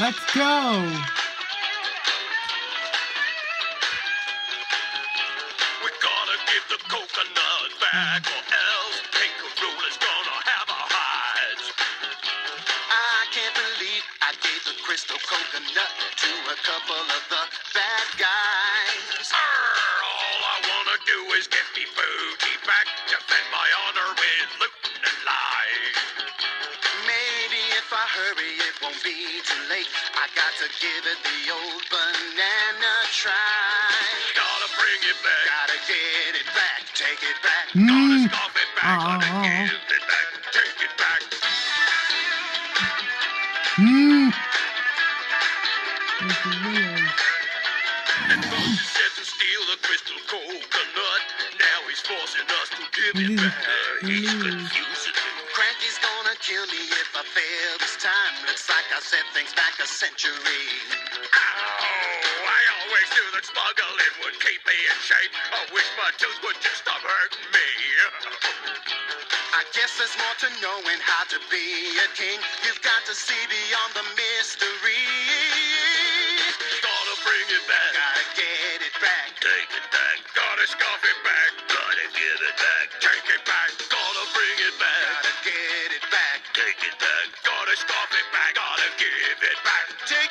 Let's go. We're gonna give the coconut back, or else Pink Ruler's gonna have our hides. I can't believe I gave the crystal coconut to a couple of the bad guys. I hurry, it won't be too late. I got to give it the old banana try. Gotta bring it back. Gotta get it back. Take it back. Mm. Gotta scoff it back. Gotta give it back. Take it back. Hmm. Said to steal the crystal coconut. Now he's forcing us to give it Mm. back. He's Mm. If I fail this time. Looks like I said things back a century. Oh, I always knew that smuggling would keep me in shape. I wish my tooth would just stop hurting me. I guess there's more to knowing how to be a king. You've got to see beyond the mystery. Gotta bring it back. Gotta get it back. Take it back. Gotta scoff it back. Gotta give it back. Take this it back, gotta give it back.